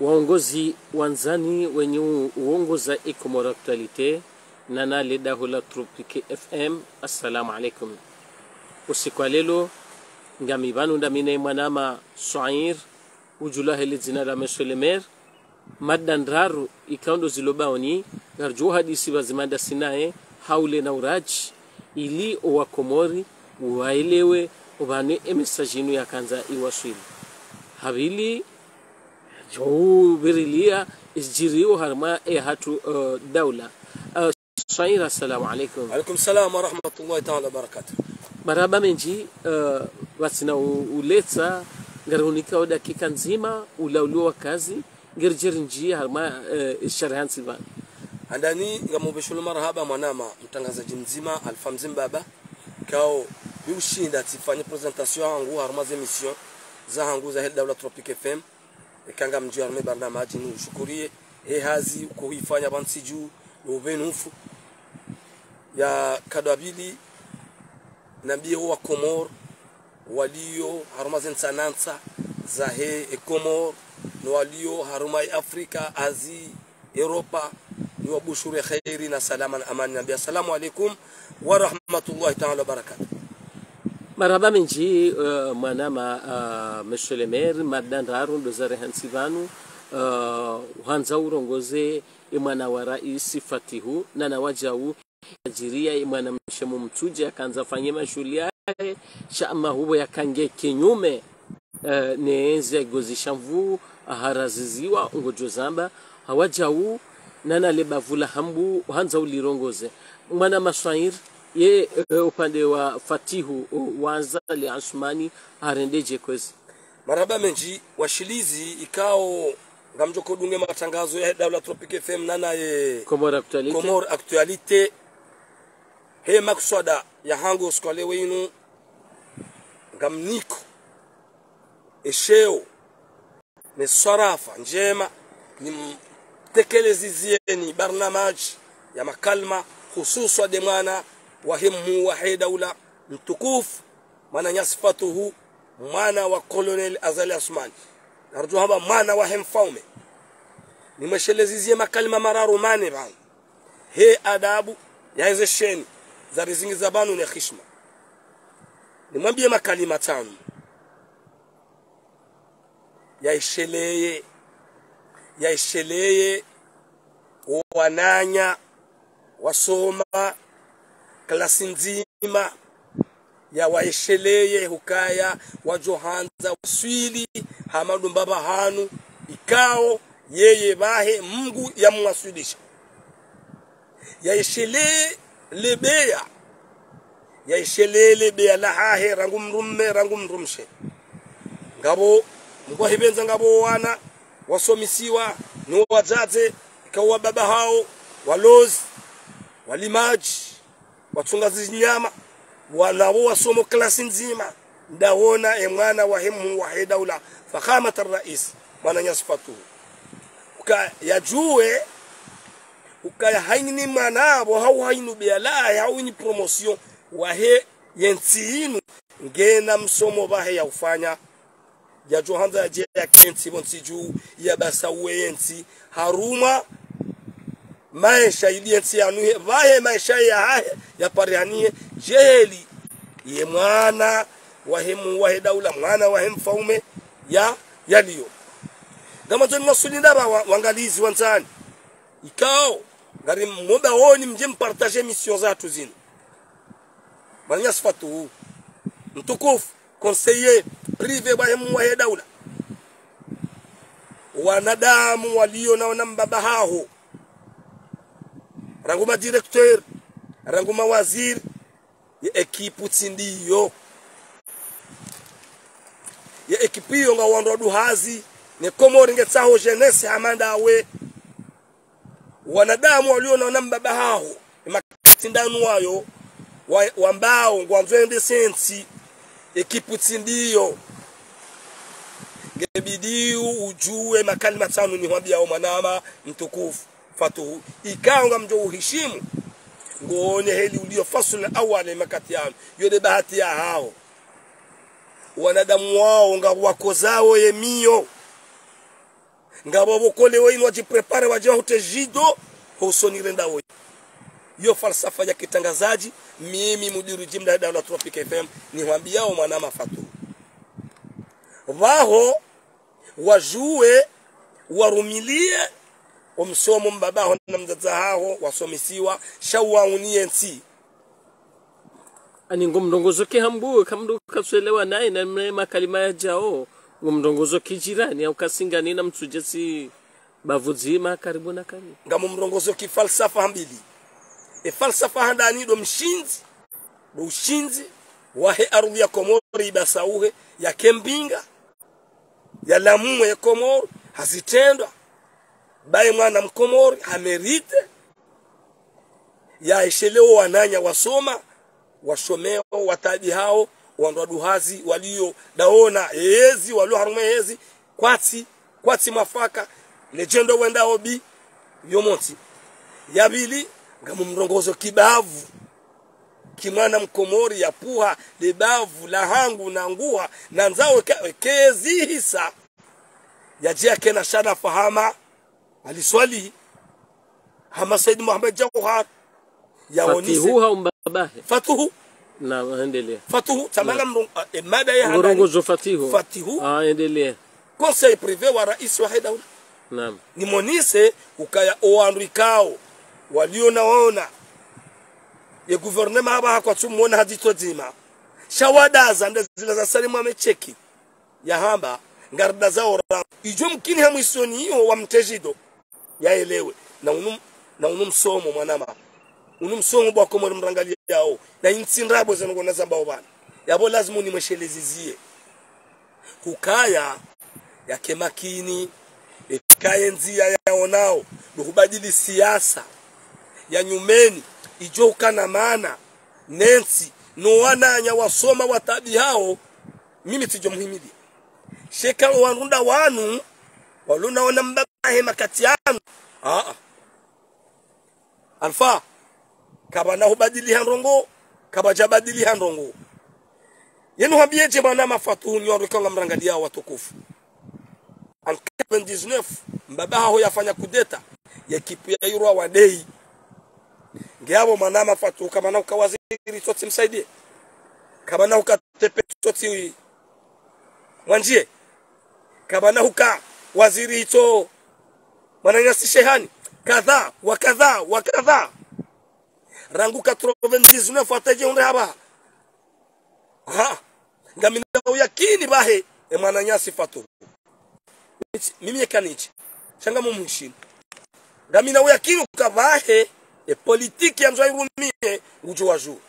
waongozi wanzani wenye uongoza ikomora Aktualite na nale daho la tropike fm assalamu alaikum. Usiku wa lelo ngami banu ndamine mwanama soir ujula hele dzina la meselemer maddandraru ikaundo zilobaoni garjo hadisi bazimanda sinaye haule na uraj ili owakomori waelewe obane emesajinu yakanza iwaswili habili jou birilia isjiriyo harma e hatu uh, daula. Uh, sair assalamu alaikum. Alaikum salam wa rahmatullahi taala barakatuh. Maraba menji uh, wasina uletsa ngarunika dakika nzima ulauliwa kazi ngerjeri njia harma sharihan silvan. Andani ngamubeshulu marhaba mwanama mtangazaji mzima alfa mzimbaba. Kao biushinda tifanye presentation hangu harma za emission za hangu za Daula Tropic FM ikanga mji arme barnamaji ni ushukurie. Ehazi hazi kuifanya bansi juu ubenufu ya kadabili nambio wa Komor walio haruma zensanansa za he e Komor ni walio haruma ya Afrika Azi Europa ni wabushure khairi na salama na amani. Nambia assalamu alaikum wa rahmatullahi ta'ala wa uh, mwanama uh, monsieur le maire madandaru ndo zare hansivanu uh, hanza urongoze imwana wa rais fatihu na wajau ajiria imwana mshemu mchuji akanza fanye mashuli yake shama hubo yakange kinyume uh, neenze gozisha haraziziwa ngojo zamba nana lebavula hambu hanza ulirongoze. Mwana maswair ye uh, upande wa fatihu uh, wanza li asmani arendeje kwezi maraba menji washilizi ikao ngamjo kodunge matangazo ya Daula Tropic FM nana ye komor actualite. Komor actualite. He makswada ya hango skole wenu ngamniko esheo ne sarafa njema ni tekelezizieni barnamaji ya makalma hususwa de mwana wahe daula mtukufu mana nyasifatuhu mwana wa kolonel azali asmani narju haba mwana wa mfaume nimeshelezizie makalima mararu mane bana he adabu yaezesheni za rizingi za banu ni hishma nimwambie makalima tano yaisheleye yaisheleye wananya wasoma klasi nzima ya waesheleye hukaya wajohanza waswili hamadu mbaba hanu ikao yeye bahe mungu yamwaswilisha yaesheleye lebeya yaesheleye lebeya lahahe rangu mrumme rangu mrumshe. Ngabo ngwa hibenza ngabo wana wasomisiwa ni wazaze ikawa baba hao walozi walimaji wachungazi nyama wanabo wasomo klasi nzima. Ndawona emwana mwana wa hemu wa daula fakhamat arrais mwana nyasfatu uka yajue uka haini manabo hau hainu biala hau ni promotion wa he yentinu ngena msomo bahe ya ufanya. Ya kenti bonsi juu ya basa wensi haruma maisha iliyensi yanuhe vahe maisha ya hahe ya parihanie jeli ye mwana wahe daula mwana wahe mfaume ya yaliyo gama zoni masulinda ba wangalizi wanzani ikao ngari moba woni mje mpartage mission zatu zini banya sifatu mtukufu conseiller privé wahemu wahe daula. Wanadamu walio na mbaba hao rangu madirekteur rangu mawaziri ya ekipu tsindiyo ya ekipu iyo nga wandwa duhazi ne komori ngetsaho jenesi hamandawe wanadamu walionaona mbaba haho makatindanu wayo wambao ngwanzwende sensi. Ekipu tsindiyo ngebidiu ujue makalima tano ni hwambia mwanama mtukufu fatuhu ikawa mjo uheshimu ngone heli ulio fasul awali makati yao yode bahati ya hao. Wanadamu wao nga wako zao yemio ngabo bokole wenu wajiprepare waje hote jido husonire ndawo yo falsafa ya kitangazaji mimi mudiru jimla dawla Tropic FM niwaambiao mwana mafatu waho wajue warumilie omsomo mbabaho na mzaza haho wasomisiwa shauauniensi nsi. Ani ngomndongozo ke hambu kamdu kaswelewa naye na mema makalima ya jao. Ngomndongozo kijirani au kasingani na mtsujesi bavudzima karibu na kani ngamo mrongozo kifalsafa hambili. E falsafa handani do mshinzi do ushinzi wahe ardhi ya komori basauhe ya kembinga ya lamu ya komori hazitendwa baye mwana mkomori amerite. Yaeshelewo wananya wasoma washomeo wataji hao wandaduhazi walio daona ezi walio harume ezi kwatsi kwatsi mafaka lejendo wendao bi yomonti yabili ngamu mrongozo kibavu. Kimwana mkomori ya puha libavu la hangu na nguha na nzao kezi hisa. Yajia kena shana fahama aliswali hama said muhammad jawhar. Yaonise fatihu mbabahe? Fatuhu. Na endelea fatuhu tamala eh, mada ya ngorongozo fatihu Fatihu. ah endelea conseil privé wa rais wa daula naam. Ni monise ukaya oanrikao walio naona ye guvernema haba hakwa tumona hadito zima. Shawadaza nda zile za salimu amecheki ya hamba ngarda za ora ijo mkini hamwisoni hiyo wa mtejido yaelewe. Na unum na unum somo mwanama unum somo bwa komo mrangalia yao. Na intsindrabo zenu kona zambao bana yabo lazima unimweshelezizie kukaya yake makini ikaye nzia yaonao nikubadili siasa. Ya nyumeni ijokana maana nensi nowananya wasoma watabi hao mimi tijo muhimidi. Sheka warunda wanu walunaona mbabahe makati yanu ah alfa kaba nahubadili handongo kaba jabadili handongo yenu habieje bwana mafatuhuni warikanga mrangalia watukufu? Al 99 mbaba hao yafanya kudeta ya kipu ya yuro wa dei. Ngiabo mana mafatu kama na ukawaziri toti msaidie. Kama na ukatepe toti wanjie kama na uka waziri ito mwananyasi shehani. Kadhaa wa kadhaa wa kadhaa. Rangu 99 ataje unde haba? Ha ngamina yakini bahe e mwananyasi fatu. Mimi yakanichi changa mu mwishini ngamina yakini ukabahe e politiki ya mzwa irumie ujo wa juu.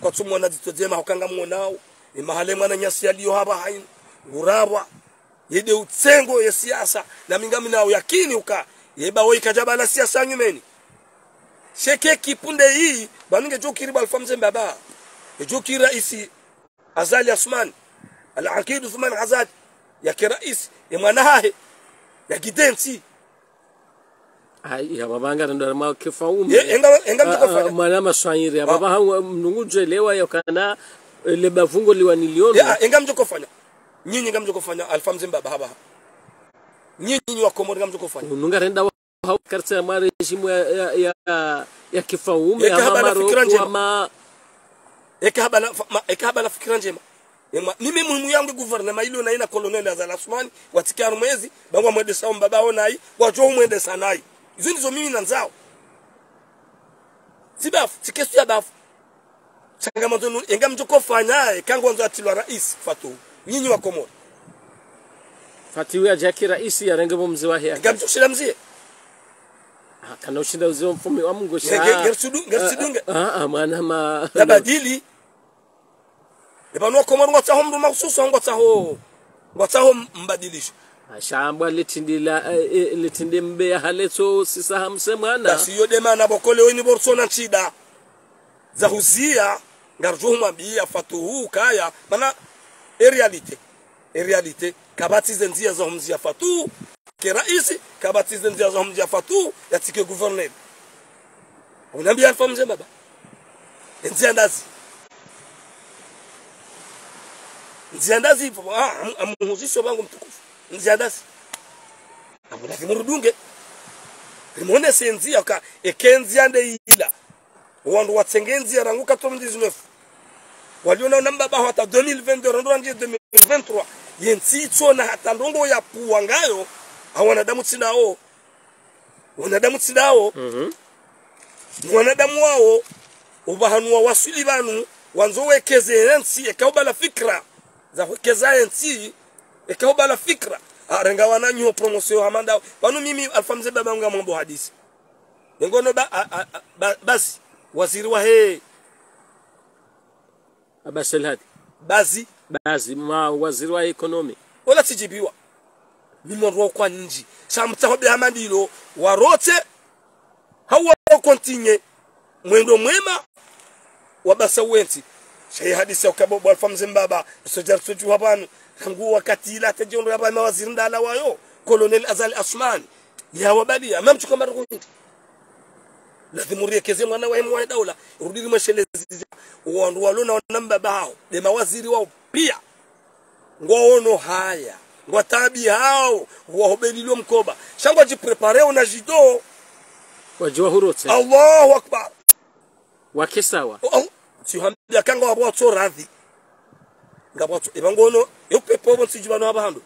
Kwa tumwana ditodema hokanga mwonao e mahale mwana nyasi aliyo haba hain ngurabwa yede utsengo ya siasa na mingami na uyakini uka. Yeba woika kajaba na siasa nyumeni. Sheke kipunde hii baninge juu kiriba alfamze mbaba juu jo kiraisi azali asman ala akidu Uthman Azad ya kirais ya manahe ya gidensi ya baba anga ndo ma kifaume enga enga ah, mtakafanya ah, mwana maswairi ya ah. baba mnungujelewa yokana le bafungo liwaniliona enga mtakafanya nyinyi nga kufanya alfa mzimba baba haba nyinyi wa komori nga kufanya nunga ununga renda wa hao karta ma rejimu ya ya ya, ya kifaume ama maroko ama eka habala ma- eka habala fikira njema. Ema, mimi muhimu yangu guvernema ilo na ina koloneli azala asmani watikaru mwezi bangwa mwende sawa mbaba ao nai wajo mwende sanai izo ndizo mimi na nzao. Sibafu tikesu ya bafu. Changamoto nu enga mjoko fanya kango nzo atilwa rais fatu nyinyi wa komori fatiwa ya jaki raisi ya renge bomzi wahi enga mjoko mzee. mzie kana ushinda uzio mfumi wa Mungu sha. Ngersudu gersudu- gersidunge. ah ah maana ma yabadili ebanwa komori ngotsaho mndu mahususu ngotsaho ngotsaho mbadilisho. Shamba litindila eh, eh, litinde mbe haletso sisa hamse mwana. Basi yo demana bokole oni borsona chida za huzia ngarjo humwambia fatuhu kaya. Mana e realite e realite kabatize nzia za humzia fatu ke raisi kabatize nzia za humzia fatu yatike gouverneur. Unaambia alfa mzee baba? Nzia ndazi. Nziandazi ipo. ah amuhuzisho bangu mtukufu. Nziandazi Abuna kimurudunge. rimone senzi ka ekenzi ande ila. Wandu watsengenzi ranguka 2019 waliona namba ba hata 2022 rondo nje 2023 yensi tsona hata ndongo ya puwa ngayo awanadamu tsindawo wanadamu tsindawo Mhm. wanadamu wao ubahanua wasuli banu wanzowekeze ensi ekaubala fikra. Za wekeza ensi ekaubala fikra. Arenga wananyo promotion hamanda panu mimi alfamze baba nga mambo hadisi. Nengono ba, a, a, a, ba, basi waziri wa he hadi. Bazi. Bazi ma waziri wa ekonomi wala tijibiwa. Nimorwa kwa nji. Shamtaho be hamandilo warote hawa kontinye mwendo mwema wabasa wenti shay hadisi ukabo bwa famze mbaba sojar soju habanu hangu wakati ila tajondo haba mawaziri ndala wayo. Colonel azali asman. Ya wabali mamchuka rukundi lazima uriekeze mwana wa mwa daula urudiri mashelezi wandu walona namba bao de mawaziri wao pia. Ngwaono haya ngwatabi hao wahobelilio mkoba. Shangwa jiprepare una jido. Wajua hurotse allahu akbar. Wake sawa. Tihambia kanga wabwa tso radhi. Ngabwa tso ibangono yopepo bonsi jibano abahandu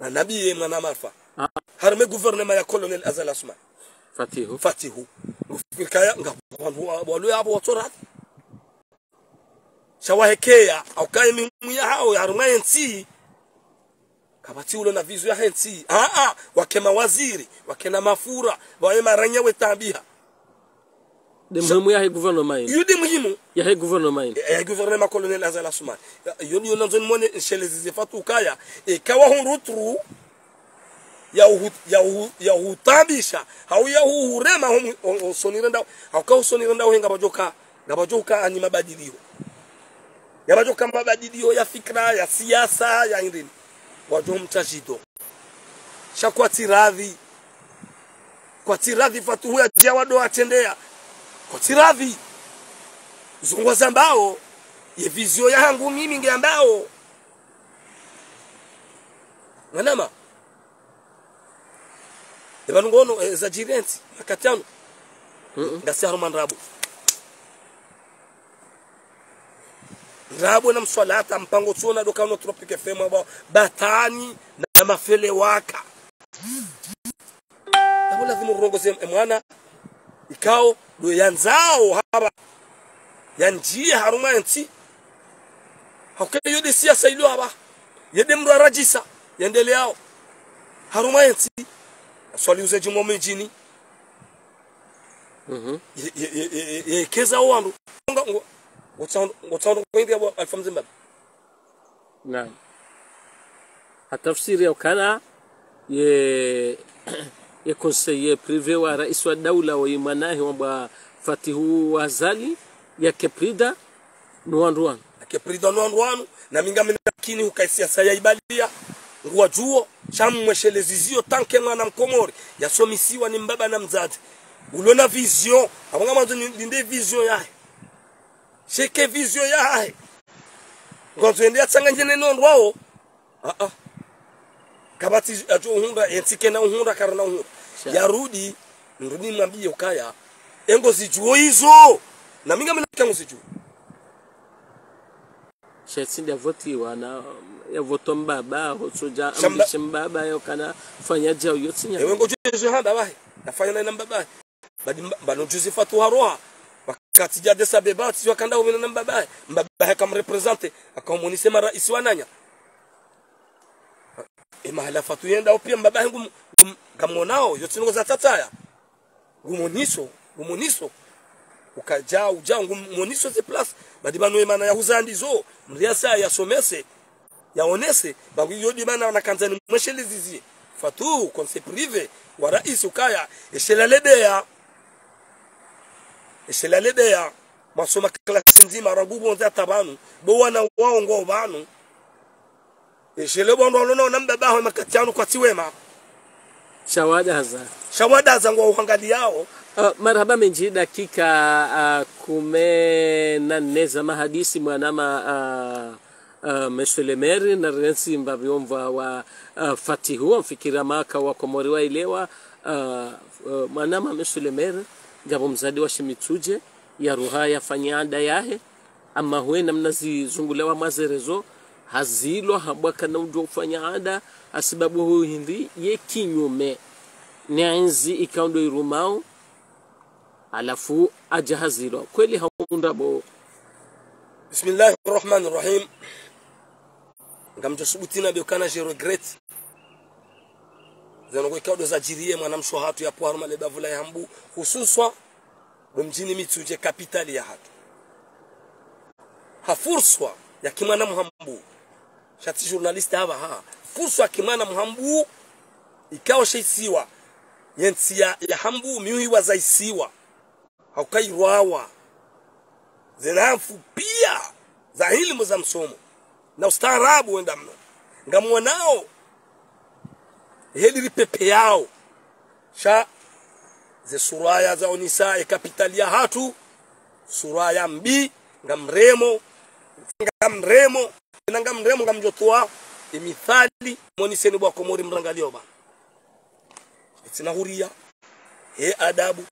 na nabii mwana marfa Ah. harme gouvernement ya colonel azal asma fatihu. Fatihu. Ngabo walo yabo tso radhi shawahekeya aukaye mimu ya hao ya haruma yensi kabati ulo na vizu ya hensi. Ah ah wakema waziri wakena mafura wawe maranya wetambiha de muhimu yahe guvernoma ini yudi muhimu. Yahe guvernoma ya gouvernement colonel azala suman yoni yonanzo mone shelezi zifatu kaya kawa hunrutru ya uhu, ya uhu, ya uhutambisha au ya uhurema hum sonirenda au ka sonirenda uhenga bajoka ngabajoka ani mabadilio yabajoka mabadilio ya fikra ya siasa ya indini wajo mtajido tiradhi kwa tiradhi fatu huya jawado atendea. Kwa tiradhi zungwa zambao ye vizio yangu mimi ngeambao mwanama ebanu ngono e, za jirenti makatano Mhm. ndrabo ndrabo na mswalata mpango tsona dokano tropic fm aba batani na mafele waka. Nabo lazima urongoze mwana ikao do yanzao haba. Yanjie haruma nti. Hauke yode siasa ilo haba. Yede mru arajisa yendeleao haruma nti swali uze mwa mijini Mhm. ye- keza wandu? Ngo yekeza wandu ngotsondo ngoindi alfamzi alfamze mbaba naam. Atafsiri ya kana ye ye conseiller privé wa rais wa daula wa imanahi wa fatihu wazali ya keprida nuwandu wanu keprida nwandu wanu na minga minakini hukaisiasa yaibalia nguwa juo chamweshelezizio tanke mwana mkomori. Yasomisiwa ni mbaba na mzazi. Ulona vision ni- linde vision yahe sheke vision yahe ngonzo ende atsanganyene nondo wao ah ah. Kabati ajo uhunda entike na uhunda karana uhunda. Yarudi nrudi mwambie ukaya. Engo zijuo hizo. Na minga minakango zijuo shetindi yavotiwa na yavoto mbaba hotsoja amishe amrishe mbaba yo kana fanya jao yotsinya ewe ngo jesu handa bahe nafanya na mbaba. Badi bano josefa tu haroha wakati jade sabeba tsi wakanda umena namba bahe mbaba. Bahe kam represente akamunise mara e mahala fatu yenda opia mbaba ngum- kamonao yotsingo za tataya gumoniso gumoniso ukaja uja ngumoniso ze place badi bano emana ya huzandi zo. Mriasa yasomese yaonese bangu yodi bana wanakanzani mweshelezizie fatu konse prive wa rais ukaya eshelalebea eshelalebea masoma klasi nzima ragubo nza tabanu bo wana waongo banu. Eshele bondo lono na mbaba makatiano kwa tiwema. Shawada haza. Shawada zangu uhangaliao Uh, marhaba menji dakika uh, kume na nne za mahadisi mwanama uh, uh, meselemeri na rensi mbavyomva wa uh, fatihu amfikira maka wa komori wa ilewa. Uh, uh, mwanama meselemeri gabo mzadi wa shimituje ya ruha yafanya ada yahe ama huwe namna zizungulewa mazerezo hazilo habwaka na ujo ufanya ada asibabu huyu hindi ye kinyume. Nenzi ikaundo irumao alafu ajahazilwa kweli haundabo bismillahi rahmani rahim ngamjo subutina bekana je regret. Ikaudo zajirie mwanamsho hatu ya pwaru malebavula ya hambu hususwa mjini mitsuje kapitali ya hatu. Hafurswa ya kimwana muhambu. Shati journaliste hava ha. Furswa ya kimwana muhambu ikawa shaisiwa yensi ya, ya hambu miuhiwa zaisiwa haukairwawa zirafu pia za ilmu za msomo na ustaarabu wenda mno. Ngamwanao heli pepe yao. Sha ze suraya za onisa e kapitali ya hatu. Suraya mbi ngamremo ngamremo na ngamremo ngamjotoa imithali moniseni bwa komori mrangalio ba itsina huria he adabu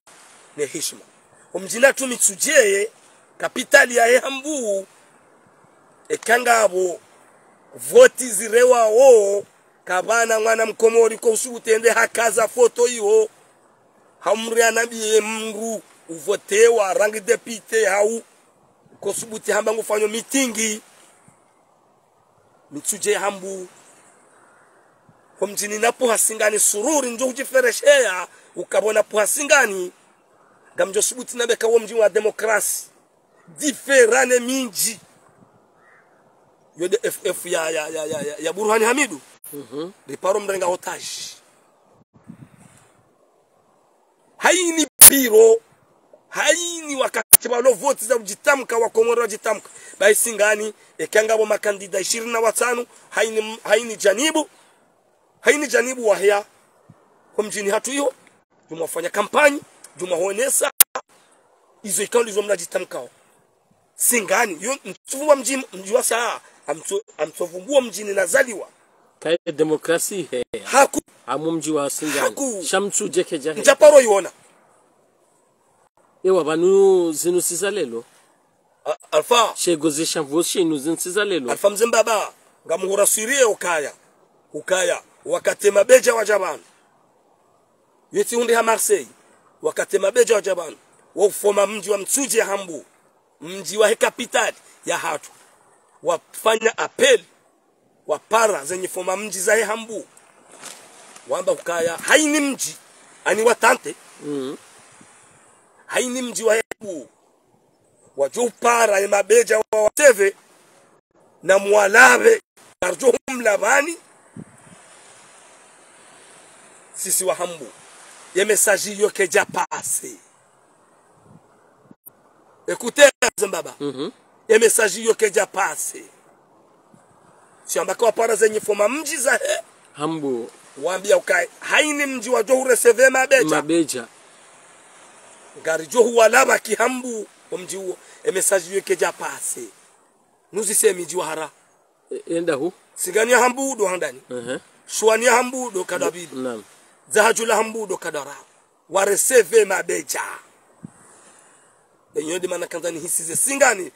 ne heshima omjina tu mitsujeye kapitali ya hambu ekangabo voti zirewawo kabana mwana mkomori ko usubutende hakaza foto iyo. Hamri anabiye mru uvotewa rangi depite hau. Ko subuti hamba ngufanyo mitingi. Mitsuje hambu homjini napo hasingani sururi njo kujifereshea ukabona po hasingani gamjo subuti na beka wamji wa demokrasi. Diferane minji. Yode ff ya ya ya ya, ya, ya burhani hamidu. Mhm. riparo mrenga otage. Haini biro. Haini wakati balo voti za ujitamka wakomoro wajitamka. Baisingani ekangabo makandida ishirini na watano haini, haini janibu. Haini janibu wahya homjini hatu hiyo jumwafanya kampanyi jumwaonesa izo ikao ndizo mnajitamkao singani yo mtuvuwa mji mjua wa saa amtovumbua mjini nazaliwa kae demokrasi he. Haku. Amu mji wa singani Haku. jeke jeke he njaparo yona ewa banu zinu sizalelo. Alfa. Shegozesha mvuo shinu zinu sizalelo. Alfa mzembaba ngamuhurasirie ukaya. Ukaya wakatema beja wa jabani yeti hundi ha marseille wakatema beja wa jabanu waufoma mji wa mtsuje hambu mji wa kapitali ya hatu wafanya apeli wapara zenye foma mji za hambu. Wamba ukaya haini mji ani watante mm. haini mji wa hebu wajupara ya mabeja wa wateve na mwalabe. Arjo humlabani sisi wa hambu. Ya mesaji yoke japa pase écoutez zambaba. Mhm. ye message yo keja pase siambaka wapara zenye foma mji za he Hambo. Waambia ukae haini mji wa Johore ureseve mabeja. Mabeja ngari jo huwalaba kihambu mji huo emesaji yeke passé. Nous ici mji wa hara. E- enda hu? Sigani ya hambu do handani. Uh-huh. shwani ya hambu do kadabidi. naam zahajula hambu do kadara wareseve mabeja enyodi mana kanzani hisize singani.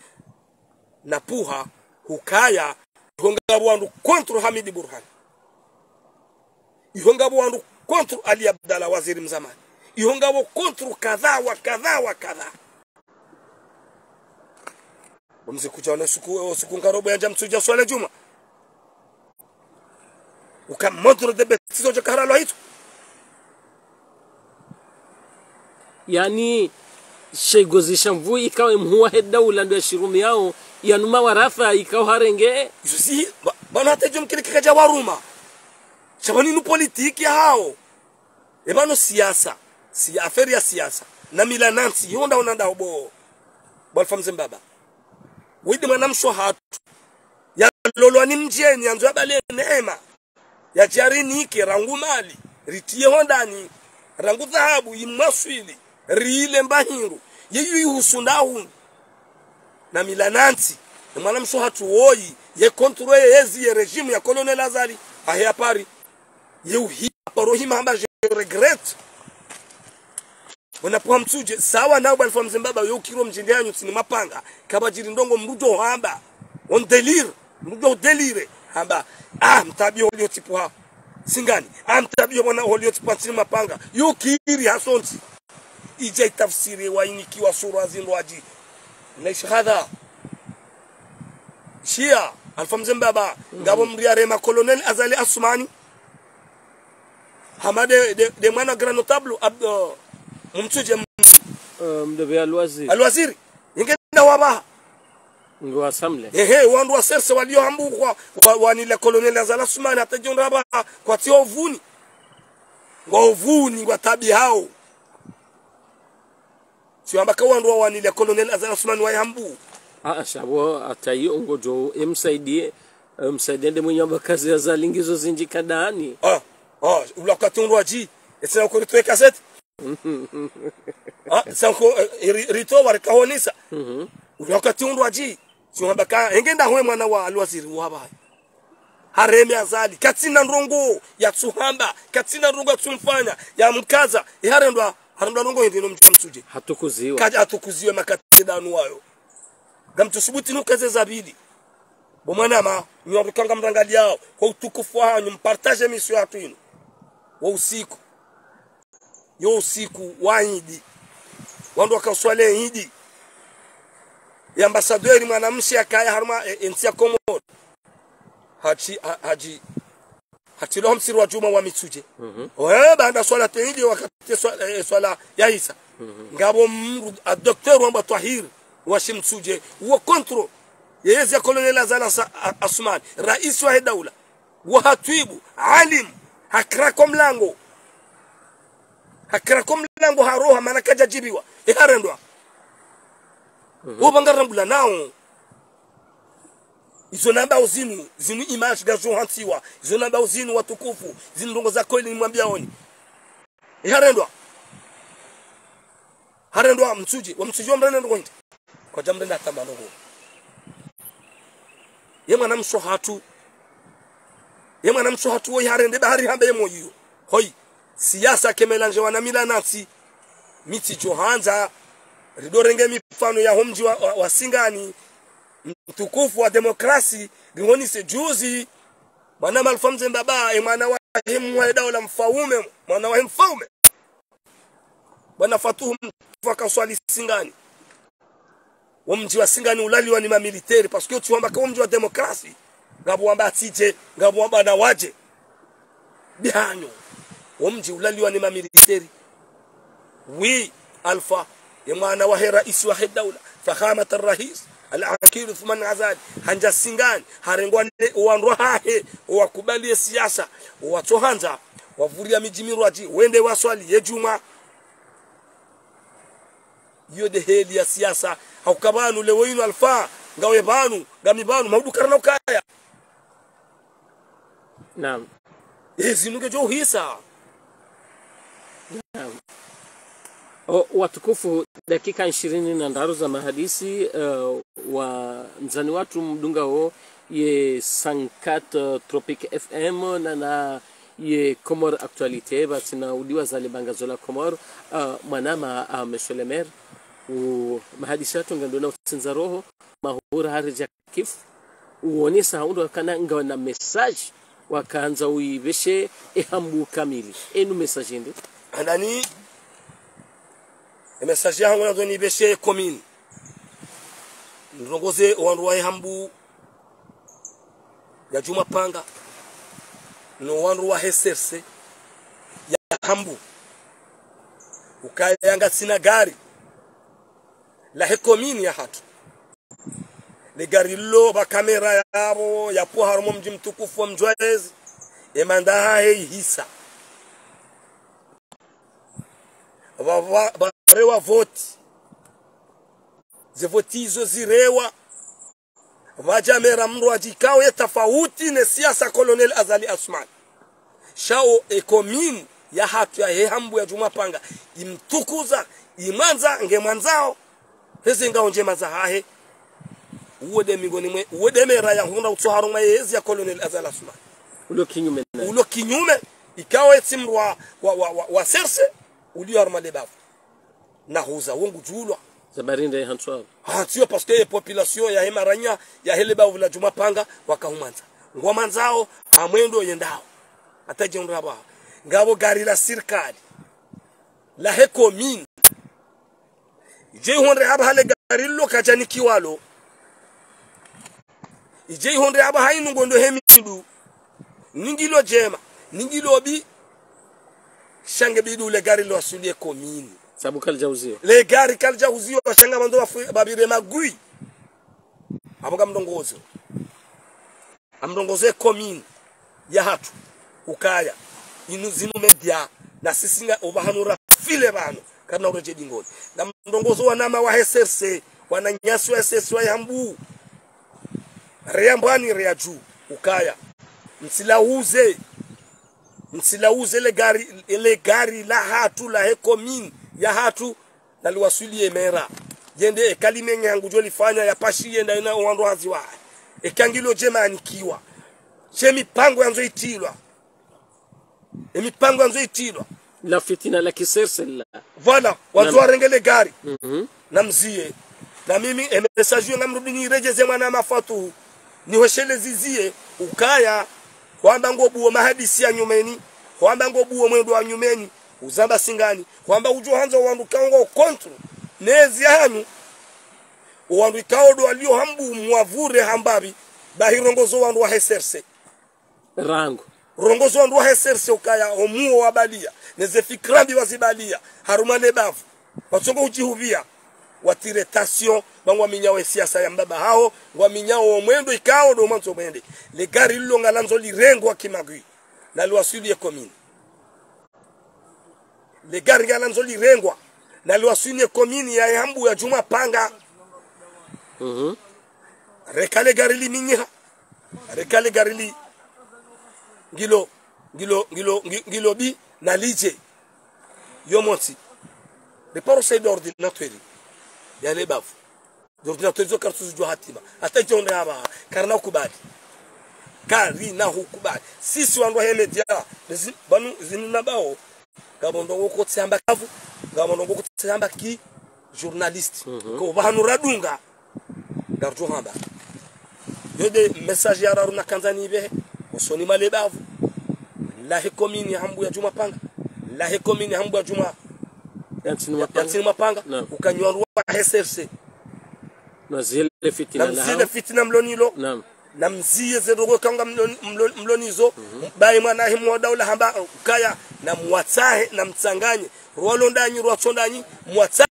Na puha hukaya ihonga wandu kontro hamidi burhan. Ihonga wandu kontro ali abdalla waziri mzamani. Ihonga wo kontro kadhaa wa kadhaa wa kadha umzikuja na siku siku ngarobo yanja msuja swala juma. Ukamodro de betizo jo karalo hitu. Yani shegozesha mvu ikawa mhuwa he daula ndo yashirumi yao yanuma warafa ikawa harenge. Isusi bana hata jom kile kikaja waruma. Chabani nu politiki hao. Ebano siasa si aferi ya siasa. Na mila nansi yonda onanda obo. Balfa mzembaba. Widi mwanamsho hatu. Ya lolo ni mjeni yanzo ya bale neema. Ya jarini ike rangu mali. Ritie hondani rangu dhahabu imwaswili riile mbahingu yeyu ihusunda hundu na milananti. Mwana mso hatu woi ye kontrole yezi ye regime ya colonel azali. Ahe apari ye uhi paro mahamba hamba je wana wanapoa mtuje sawa nao bwana from Zimbabwe yo kiro mjindi yanyu tsini mapanga. Kabajiri ndongo mrudo hamba. On delire mrudo delire. Hamba ah mtabio holio tipu ha singani? Ah mtabio bwana holio tipu tsini mapanga. Yo kiri hasonti ija tafsiri wainikiwa sura zilwaji aji naishi hadha. Shia alfa baba ngabo mriarema colonel azali asumani. Hamade de, de mwana grand notable abdo mumtuje mumtsuje mdebe alwaziri alwaziri ingenda wabaha ngwa samle ehe wandu wa serse waliohambukwa wani wanile colonel azali asumani atajonda baha kwa tio ovuni. Ngwa ovuni ngwa tabi hao siwamba wandu wa wanile colonel sulani asumani waihambu Ah, shabo atayi ongojo emsaidie msaidie ndi mwenye kazi ya zalingizo zinjika dani ah ah ulakati undu aji esina ko tuwe kasete ah sanko rito war kahonisa ulakati undu aji siwamba ka engenda hwe mwana wa alwaziri wabaye haremi azali katsina ndongo ya tsuhamba katsina tsumfanya ya mkaza ya mkaza iharendwa harendwa ndongo ndino mtsuje hatukuziwa. Kaja atukuziwe makati danu wayo. Gamtusubuti nukeze zabili bomwanama nyorukanga mrangali yao. Kwa utukufu wanyu mpartage misio yatu ino wa usiku. Yo usiku wa idi. Wandu wakaswale idi. Ya ambasadori mwanamshi akaya harma e, ensi ya komoro hachi ha, hachilo msiri wa juma wa mitsuje. Mm -hmm. banda swala teidi wakati swala, eh, swala ya isa mm -hmm. ngabo mru a docteur wamba tahir washimsuje wa kontro yeyezi ya kolonel azala asman rais wa daula wa hatibu alim hakrako mlango. Hakrako mlango haroha mana kajajibiwa iharendwa wobangarambula nao izo namba zinu zinu image gazohantiwa izo namba zinu watukufu zinu ndongo za kweli nimwambia oni. Iharendwa harendwa. Mtsuji. Wa mtsuji wa mrene ndongo nje kwa jambo na tamba ndongo ye mwana mso hatu. Ye mwana mso hatu wo harende bahari hambe ye moyo hoi siasa kemelanje wana mila nasi miti johanza ridorenge mifano ya homji wa, wa, wa singani mtukufu wa demokrasi rihonise juzi. Mwana malfamze mbaba e mwana wa himwa daula mfaume mwana wa mfaume. Bwana fatuhu mtukufu swali singani. Wo mji wa singani ulaliwa ni mamiliteri paske uchiwamba ka mji wa demokrasi. Ngabo wamba atije ngabo wamba na waje bihanyo wo mji ulaliwa ni mamiliteri. Wi alfa ya mwana wa rais wa daula fahamat arrais al-akil Uthman Azali hanja singani. Harengwa wanrwa hahe. Wakubalie siasa watohanza wavuria mijimiru aji wende waswali yejuma iyo deheli ya siasa haukabanu le winu alfa. Ngawe banu. Gami banu. Maudu karna ukaya. Naam. Ezinuke jo hisa naam Watukufu dakika ishirini na ndaru za mahadisi uh, wa nzani watu mdunga ho ye sankat uh, tropic fm na na ye comor actualité batina udiwa zale bangazo la comor uh, mwanama uh, monsieur le maire. U mahadisi yatu ngandona utsinza roho mahura harija kifu. Uonesa haundo kana ngawa na message wakaanza uibeshe ehambu kamili. Enu message ndi anani message yangu nazo ni beshe commune ndongoze wandu wa hambu ya juma panga no wandu wa heserse ya hambu ukayanga sina gari la he commune ya hatu. Le gari lo ba kamera yabo ya po harmo mji mtukufu wa mjwezi emanda hei hisa varewa voti. Zevoti hizo zirewa. Vajamera mndu ya tofauti ne siasa colonel azali asman. Shao ekomini ya hatu ya hehambu ya jumapanga imtukuza imanza nge mwanzao hezi ngao njema za hahe. Migoni mingoni mwe uwede mera ya hunda utsoharo mwe hezi ya colonel azali asman. Ulo kinyume ulo kinyume. Ikawa etimru wa, wa, wa, wa, wa serse ulio armale bavu na huza wongu julwa. Zabarinde hanswa hatio paske population ya hemaranya ya heleba vula la juma panga wakahumanza. Ngoma nzao amwendo yendao atajendu haba. Ngabo gari la serikali la he commune je honre haba hale gari lo kajani kiwalo. Ije honre haba hainu ngondo hemidu ningilo jema ningilo bi. Shange bidu le gari lo asulie commune sabu kalija uzio. Le gari kalija uzio bashanga bando babire magui. Aboga mndongozo amndongozo commune ya hatu ukaya media na obahanura file bano ureje dingoni na wa nama wa SSC SSC wa yambu. Reambani ukaya. Msilauze msilauze ile gari ile gari la hatu la he ya hatu naliwasulie mera. Yende ekalime nyangu jo lifanya ya pashi yenda ina wandu hazi wa ekangilo jema anikiwa. Che mipango yanzo itilwa? Emipango yanzo itilwa? La fitina la kiserse la. Voilà wazo warengele gari. -hmm. na mzie. Na mimi emesajiwe ngamrudi nirejeze mwana mafatu. Niweshele zizie ukaya. Kwamba ngobuo mahadisi ya nyumeni. Kwamba ngobuo mwendo wa nyumeni uzamba singani? Kwamba ujo hanza wandu kango kontro nezi hanu wandu ikaodo alio hambu mwavure hambabi bahirongozo wandu wa heserse. Rango. Rongozo wandu wa heserse ukaya omuo wabalia neze fikrambi wazibalia harumane bavu watsongo ujihubia watire tasio bangwa minyao siasa ya mbaba hao ngwa minyao omwendo ikao do mwanzo mwende. Le gari lilo ngalanzo lirengwa kimagui na liwasili komini le gari ngalanzo lirengwa na liwasili komini ya yambu ya juma panga. Mhm. rekale gari li minyiha rekale gari li ngilo ngilo ngilo ngi- ngilo bi na lije. Yomonsi reparo sai da ordinateur ya le bafu ordinateur zo kartu zo hatima. Hata jonde haba karna kubadi kari na hukubadi sisi wandu hemedia banu zinina bao gabondo ngoko tsamba kavu gabondo ngoko ki journaliste. Ko radunga garjo hamba. Yode message ya raruna kanzani be osoni male bavu. Lahi komini hambu ya juma panga lahi komini hambu ya juma mapanga ukanywa ruwa na zile fitina na zile fitina mlonilo. Naam na mzie zedogo kanga mloni- mlo- mlonizo bayi mwana himu daula hamba kaya na mwatsahe na mtsanganye rwalo ndanyi rwatso ndanyi mwatsahe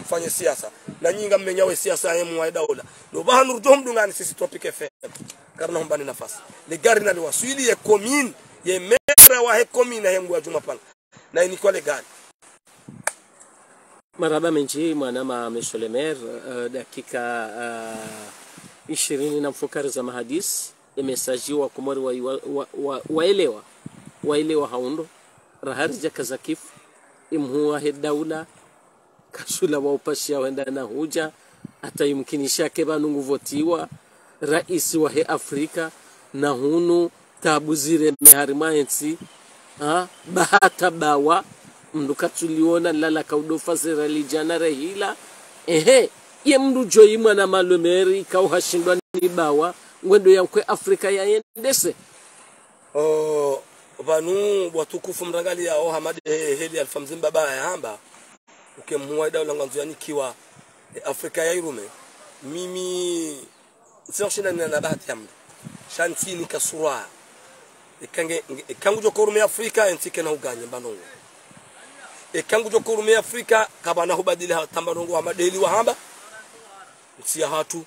mfanye siasa. Na nyinga mmenyawe siasa hemu wa daula. No bahanu rujo dungani sisi topic FM karna humbani nafasi. Le gari na liwasili ye commune ye mera wa he commune hemu wa jumapanga na iniko le gari? Maraba menji mwanama mesholemer uh, dakika uh, ishirini na mfukari za mahadisi imesajiwa kumori wa, wa, wa, wa, waelewa waelewa haundo raharija kazakifu imhuwa he daula kasula wa upashia wenda na huja hata yumkinishake banu nguvotiwa raisi wa he afrika na hunu tabu zire meharimaensi ha bahata bawa mndu katuliona lala kaudofa zeralijana rehila ehe ye mndu joyimwa na malomeri kauhashindwa ni bawa ngwendo yankwe afrika yayendese oh vanu watukufu mrangali yao hamadi he- heli alfamzimba baba ya hamba ukemhuwa daula nganzo yanikiwa e, afrika ya irume. Mimi sioshina nina na bahati shanti ni kasura. Ikange ikangu jo korume afrika entike na uganye mbanongo. Ikangu jo korume afrika kabana hubadili tambanongo wa hamba nsiya hatu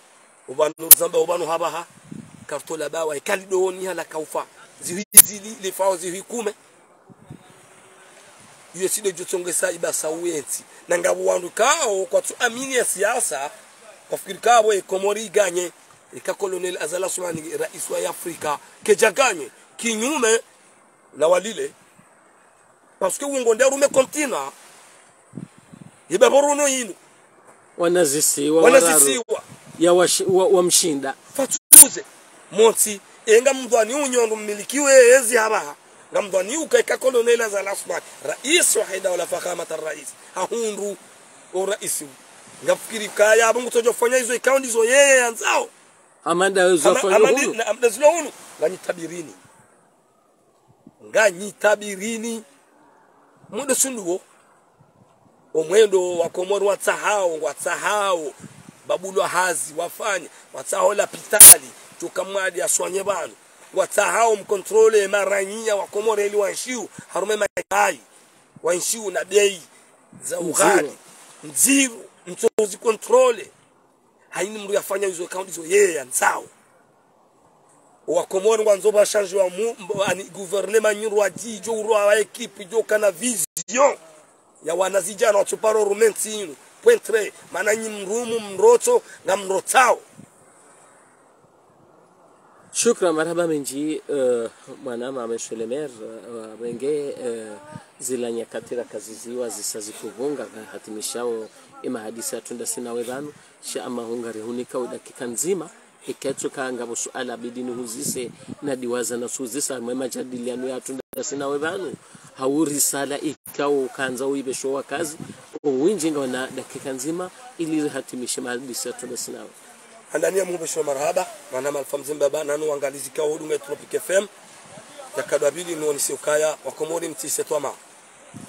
ubanu zamba ubanu haba ha kartola bawa ikali doni hala kaufa. Zihizili lifao zihikume side iba ibasa uyensi na ngabo wandu kao kwa tu amini ya siasa kafikiri kabo ikomori iganye ika colonel azala sumani rais wa afrika kejaganye kinyume na walile. Parce que wongo ndarume kontina. Ibe boruno yinu wanazisiwa wanazisiwa. ya wamshinda wa- wa fatuze monsi enga mdwani unyondo mmilikiwe ezi habaha nga mdwani ukaika kolonela za lasma rais wa haida wala fakhamata rais. Hahundu o rais ngafikiri kaya abungu tojo fanya hizo account hizo yeye yanzao amanda wezafanya hulu. amdazilo hunu ngani tabirini ngani tabirini muda sunduwo omwendo wakomori watsahao watsahao babulwa hazi wafanye watsahao lapitali tukamwadi aswanye banu watsahao mkontrole maranyia wakomori eli wanshiu harume makai wanshiu na bei za ughali mziru mtozi kontrole haini mndu yafanya hizo account hizo yeye yanzao wakomori ba change wa mu ani gouvernement nyuru wa jijo urwa wa equipe jo kana vision ya wanazijana wachuparo rumenti inu pwentre mana nyi mrumu mroto na mrotao. Shukra marhaba menji uh, mama shelemer wenge uh, zila nyakatira kaziziwa zisazikuvunga hatimishao imahadisi atunda sinawe vanu sha ama hungari hunika udakika nzima iketsuka ngabo suala bidini huzise na diwaza na suzisa mwema jadiliano ya atunda sinawe vanu hauri sala ikao kanza uibe showa kazi. Uwinjinga na dakika nzima ili hatimishe mahadisi atunda sinawe andania mubesho marhaba mana malfamzim baba nanu angalizi kao hudume tropic fm yakadwa bili no nisiukaya wakomori mtise twama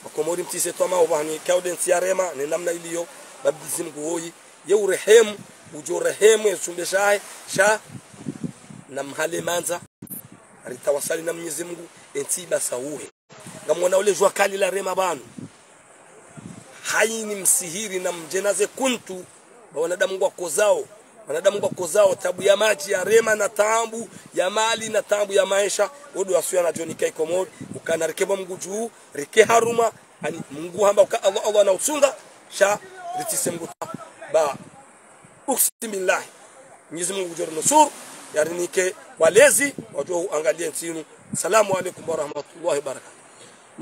wakomori mtise twama obani kauden siarema ni namna iliyo babdizim guoyi ye urehemu ujo rehemu yesumbe shahe sha na mhale manza. Alitawasali na Mwenyezi Mungu entiba sauhe ngamwona ule jua kali la rema banu. Haini msihiri na mjenaze kuntu ba wanadamu wako zao. Wanadamu wako zao tabu ya maji ya rema na tabu ya mali na tabu ya maisha. Wodo asuya na joni kai komod ukana rekeba mungu juu reke haruma. Ani mungu hamba uka Allah Allah na usunga. Sha ritise mungu ta. Ba uksimillahi Mwenyezi Mungu joro nusur yarinike walezi wajo angalie ntinu salamu alaikum wa rahmatullahi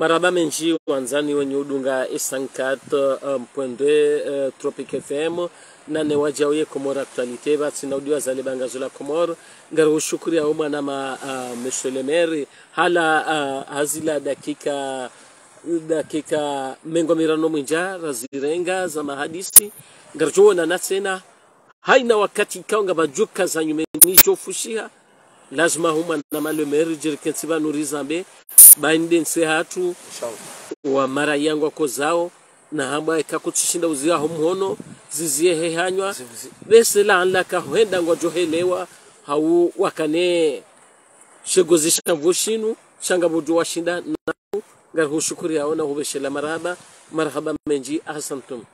maraba menji wanzani wenye udunga isankat uh, mpwende uh, tropic fm na ne wajawiye komor actualité batsi naudiwa zale bangazo la komor ngaru ushukuri ya mwana ma uh, monsieur le hala hazila dakika dakika mengo mirano mwinja razirenga za mahadisi. Ngarjona na tena haina wakati kaunga bajuka za nyumenisho fushiha lazima huma na malo maire zambe. Bainde nse hatu wa mara yangu ako zao. Na hamba ikakutishinda uziaho mhono zizie hehanywa bese la laka huenda ngo johelewa hau wakane shegozisha vushinu shanga budu washinda. Na ngar na yaona hubeshela marhaba marhaba menji. Ahsantum